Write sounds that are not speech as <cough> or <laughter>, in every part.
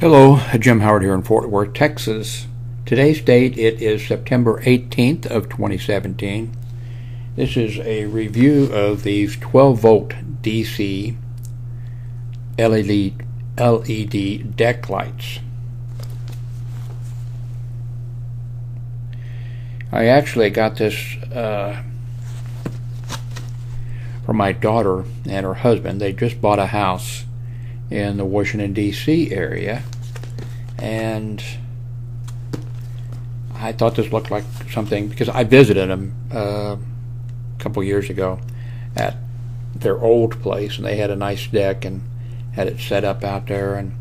Hello, Jim Howard here in Fort Worth, Texas. Today's date it is September 18th of 2017. This is a review of these 12 volt DC LED LED deck lights. I actually got this uh, for my daughter and her husband. They just bought a house in the Washington D.C. area, and I thought this looked like something because I visited them uh, a couple years ago at their old place, and they had a nice deck and had it set up out there, and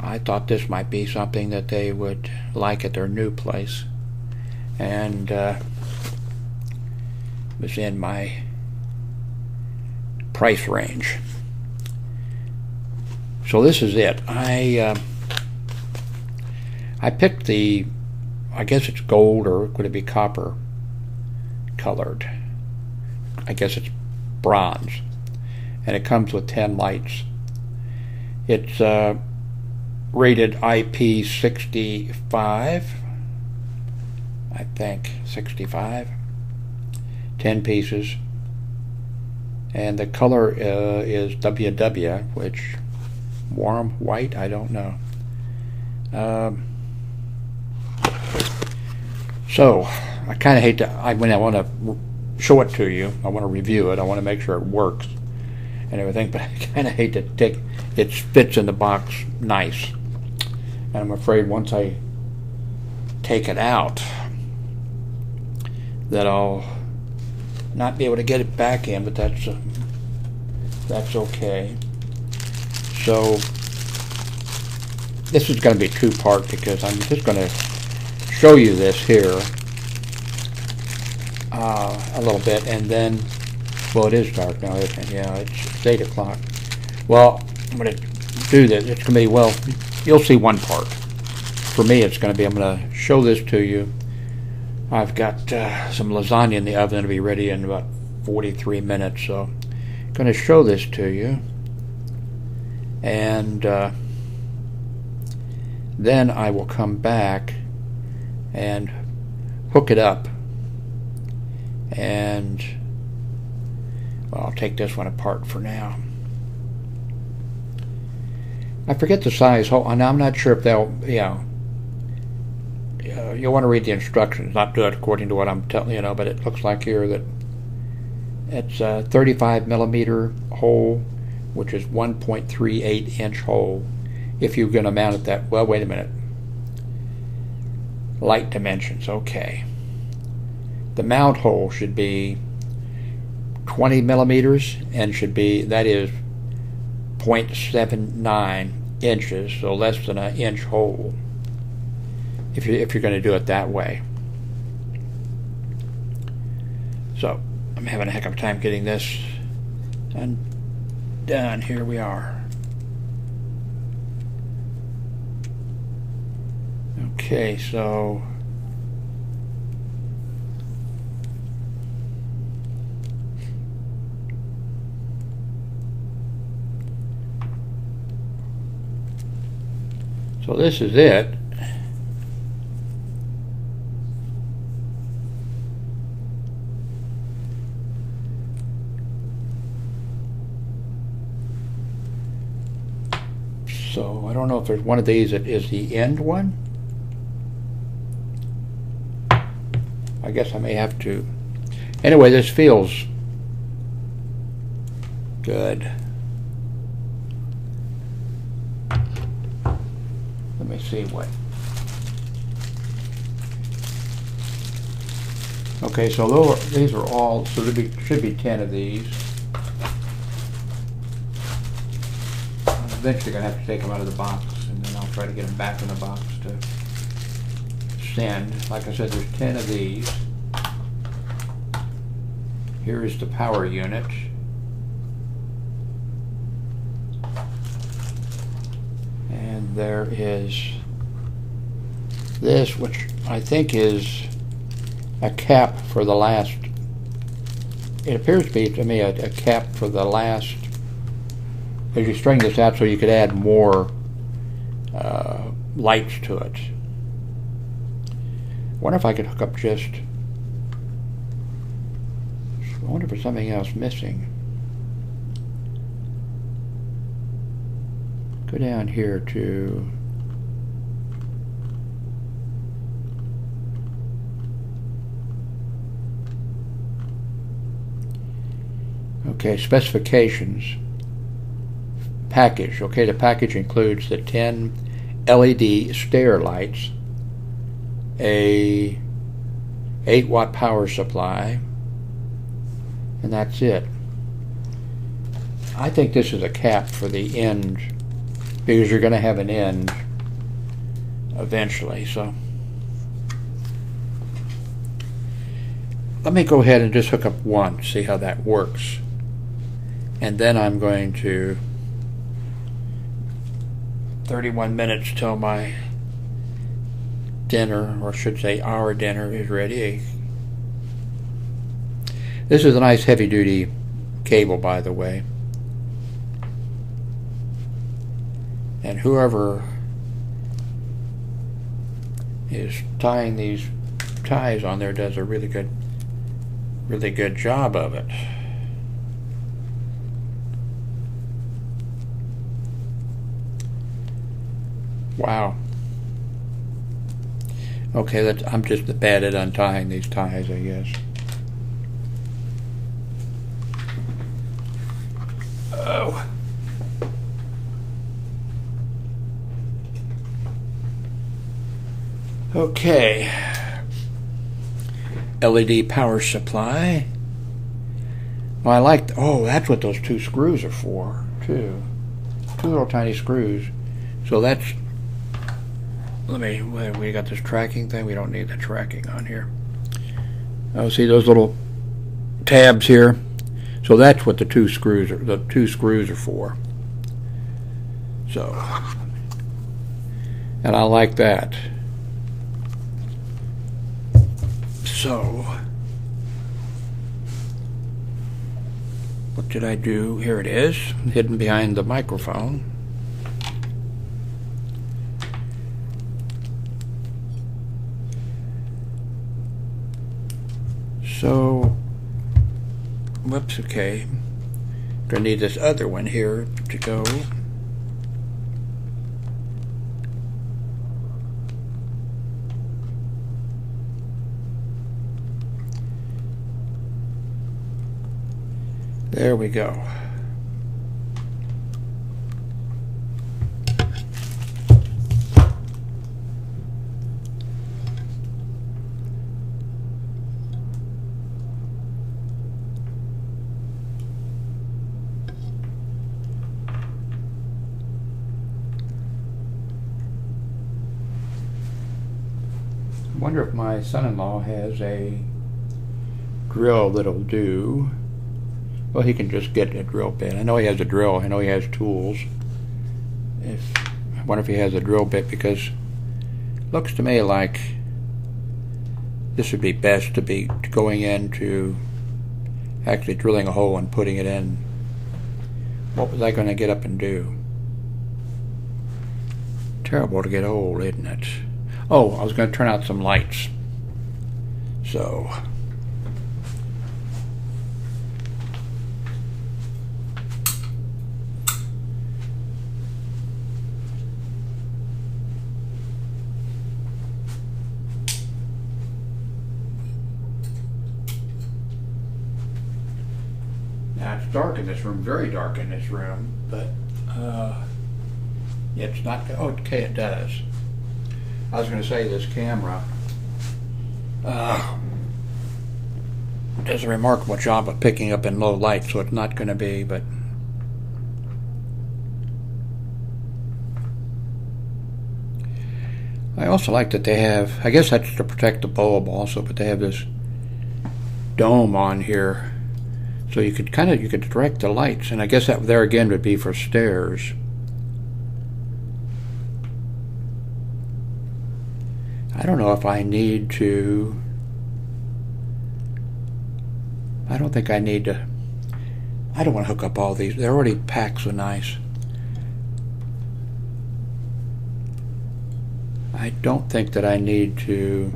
I thought this might be something that they would like at their new place, and uh, was in my price range. So this is it. I uh, I picked the, I guess it's gold or could it be copper colored? I guess it's bronze, and it comes with ten lights. It's uh, rated IP65, I think 65, 10 pieces, and the color uh, is WW, which warm white? I don't know. Um, so I kind of hate to I when I want to show it to you I want to review it I want to make sure it works and everything but <laughs> I kind of hate to take it fits in the box nice. And I'm afraid once I take it out that I'll not be able to get it back in but that's uh, that's okay so this is going to be two part because I'm just going to show you this here uh, a little bit and then well it is dark now isn't it? Yeah it's 8 o'clock. Well I'm going to do this. It's going to be well you'll see one part. For me it's going to be I'm going to show this to you. I've got uh, some lasagna in the oven to be ready in about 43 minutes so I'm going to show this to you and uh, then I will come back and hook it up. And well, I'll take this one apart for now. I forget the size. Hole, and I'm not sure if they'll, you know, uh, you'll want to read the instructions, not do it according to what I'm telling you know, but it looks like here that it's a 35 millimeter hole which is 1.38 inch hole if you're going to mount it that well wait a minute. Light dimensions okay. The mount hole should be 20 millimeters and should be that is 0.79 inches so less than an inch hole if you if you're going to do it that way. So I'm having a heck of a time getting this and done. Here we are. Okay, so So this is it. So I don't know if there's one of these that is the end one. I guess I may have to. Anyway, this feels good. Let me see what. Okay, so these are all, so there should be 10 of these. Eventually gonna have to take them out of the box and then I'll try to get them back in the box to send. Like I said, there's 10 of these. Here is the power unit. And there is this, which I think is a cap for the last, it appears to be to me a, a cap for the last as you string this out so you could add more uh, lights to it. wonder if I could hook up just. I wonder if there's something else missing. Go down here to. Okay, specifications. Package. Okay, the package includes the 10 LED stair lights, a 8 watt power supply, and that's it. I think this is a cap for the end because you're going to have an end eventually, so. Let me go ahead and just hook up one, see how that works and then I'm going to 31 minutes till my dinner, or should say our dinner is ready. This is a nice heavy duty cable, by the way. And whoever is tying these ties on there does a really good, really good job of it. Wow. Okay, that's, I'm just bad at untying these ties, I guess. Oh. Okay. LED power supply. Well, I like, oh, that's what those two screws are for, too. Two little tiny screws. So that's let me, we got this tracking thing. We don't need the tracking on here. Oh, see those little tabs here? So that's what the two screws are, the two screws are for. So, and I like that. So, what did I do? Here it is, hidden behind the microphone. So, whoops, okay. Gonna need this other one here to go. There we go. Wonder if my son-in-law has a drill that'll do. Well, he can just get a drill bit. I know he has a drill. I know he has tools. If I wonder if he has a drill bit because looks to me like this would be best to be going into actually drilling a hole and putting it in. What was I going to get up and do? Terrible to get old, isn't it? Oh, I was going to turn out some lights. So. Now it's dark in this room, very dark in this room, but uh, it's not, okay, it does. I was going to say this camera uh, does a remarkable job of picking up in low light, so it's not going to be, but I also like that they have, I guess that's to protect the bulb also, but they have this dome on here. So you could kind of, you could direct the lights, and I guess that there again would be for stairs. I don't know if I need to. I don't think I need to. I don't want to hook up all these. They're already packed so nice. I don't think that I need to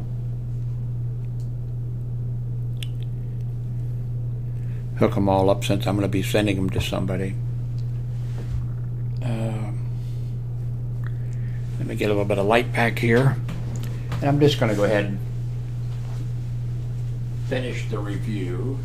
hook them all up since I'm going to be sending them to somebody. Um, let me get a little bit of light back here. And I'm just going to go ahead and finish the review.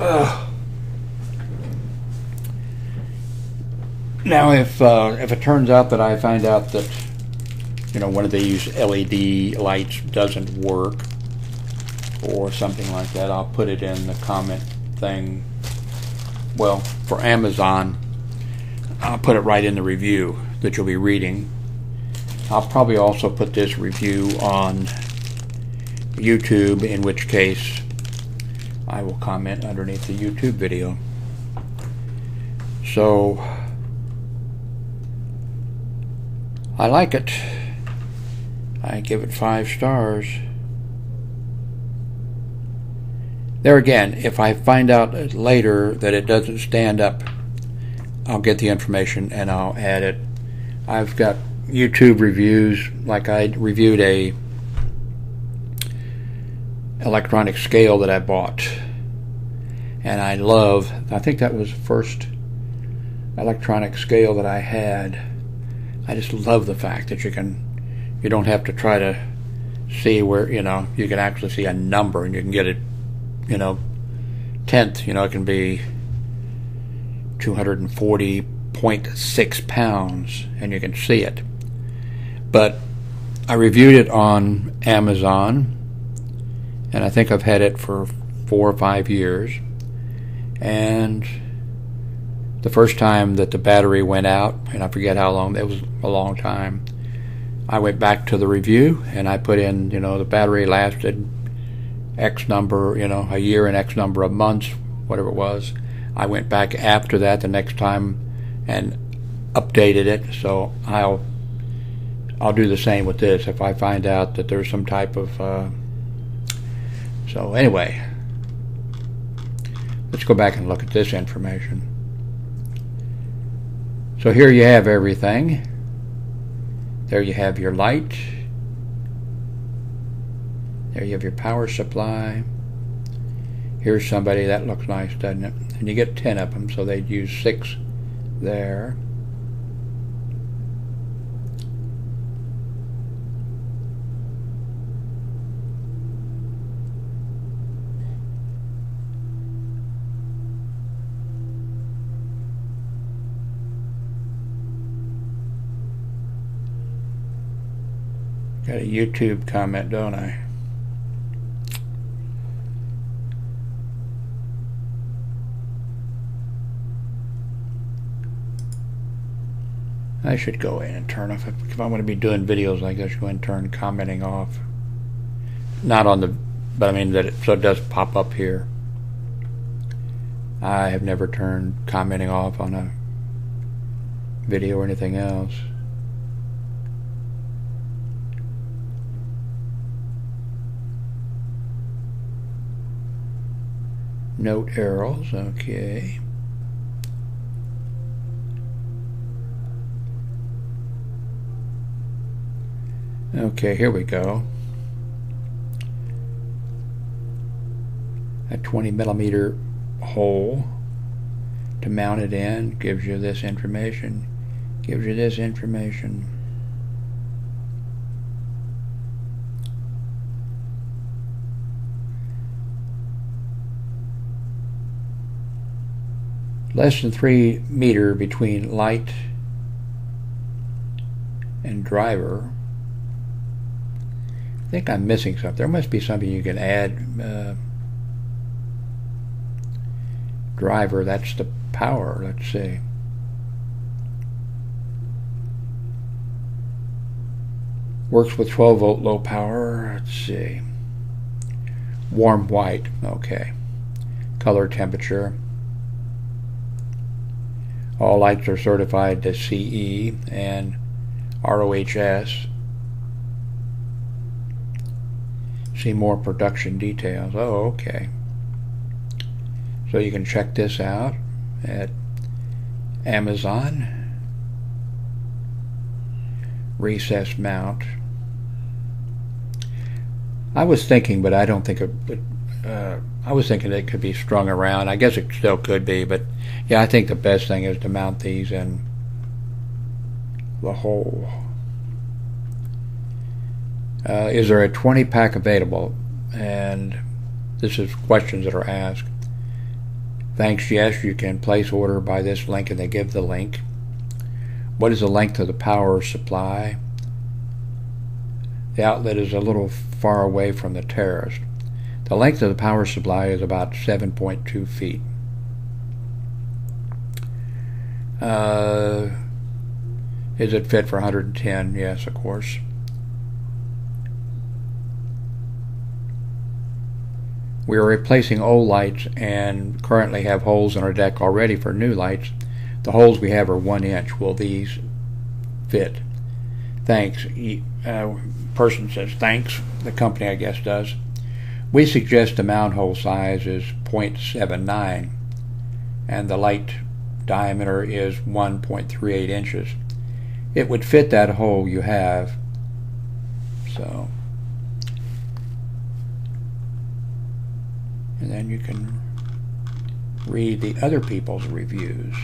Ugh. Now, if uh, if it turns out that I find out that you know one of these LED lights doesn't work or something like that, I'll put it in the comment thing. Well, for Amazon, I'll put it right in the review that you'll be reading. I'll probably also put this review on YouTube, in which case I will comment underneath the YouTube video. So, I like it. I give it five stars. There again, if I find out later that it doesn't stand up, I'll get the information and I'll add it. I've got YouTube reviews, like I reviewed a electronic scale that I bought. And I love, I think that was the first electronic scale that I had. I just love the fact that you can, you don't have to try to see where, you know, you can actually see a number and you can get it, you know, tenth, you know, it can be 240.6 pounds and you can see it. But I reviewed it on Amazon and I think I've had it for four or five years. And the first time that the battery went out, and I forget how long, it was a long time, I went back to the review and I put in, you know, the battery lasted X number, you know, a year and X number of months, whatever it was. I went back after that the next time and updated it. So I'll I'll do the same with this if I find out that there's some type of uh, so anyway, let's go back and look at this information. So here you have everything. There you have your light. There you have your power supply. Here's somebody, that looks nice, doesn't it? And you get 10 of them, so they'd use 6 there. Got a YouTube comment, don't I? I should go in and turn off if I'm going to be doing videos like this. Go and turn commenting off. Not on the, but I mean that it so it does pop up here. I have never turned commenting off on a video or anything else. note arrows, okay. Okay, here we go. A 20 millimeter hole to mount it in gives you this information. Gives you this information. less than three meter between light and driver. I think I'm missing something. There must be something you can add. Uh, driver, that's the power, let's see. Works with 12 volt low power, let's see. Warm white, okay. Color temperature. All lights are certified to CE and ROHS. See more production details. Oh, okay. So you can check this out at Amazon. Recess mount. I was thinking, but I don't think it. Uh, I was thinking it could be strung around. I guess it still could be, but yeah, I think the best thing is to mount these in the hole. Uh, is there a 20 pack available? And this is questions that are asked. Thanks, yes, you can place order by this link, and they give the link. What is the length of the power supply? The outlet is a little far away from the terrace. The length of the power supply is about 7.2 feet. Uh, is it fit for 110? Yes, of course. We are replacing old lights and currently have holes in our deck already for new lights. The holes we have are one inch. Will these fit? Thanks. Uh, person says thanks. The company, I guess, does. We suggest the mount hole size is 0.79 and the light diameter is 1.38 inches. It would fit that hole you have. So, and then you can read the other people's reviews.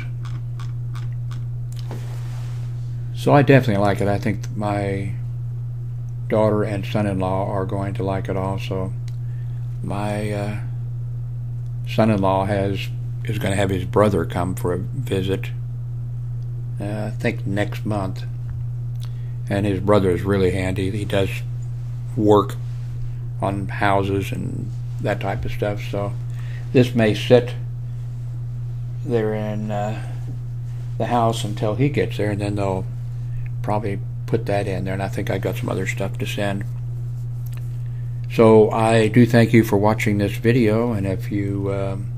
So I definitely like it. I think my daughter and son-in-law are going to like it also. My uh, son-in-law has is going to have his brother come for a visit. Uh, I think next month, and his brother is really handy. He does work on houses and that type of stuff. So this may sit there in uh, the house until he gets there, and then they'll probably put that in there. And I think I got some other stuff to send. So I do thank you for watching this video, and if you um,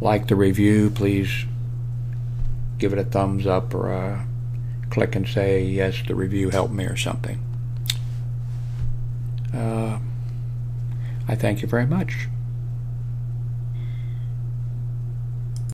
like the review, please give it a thumbs up or a click and say yes, the review helped me or something. Uh, I thank you very much.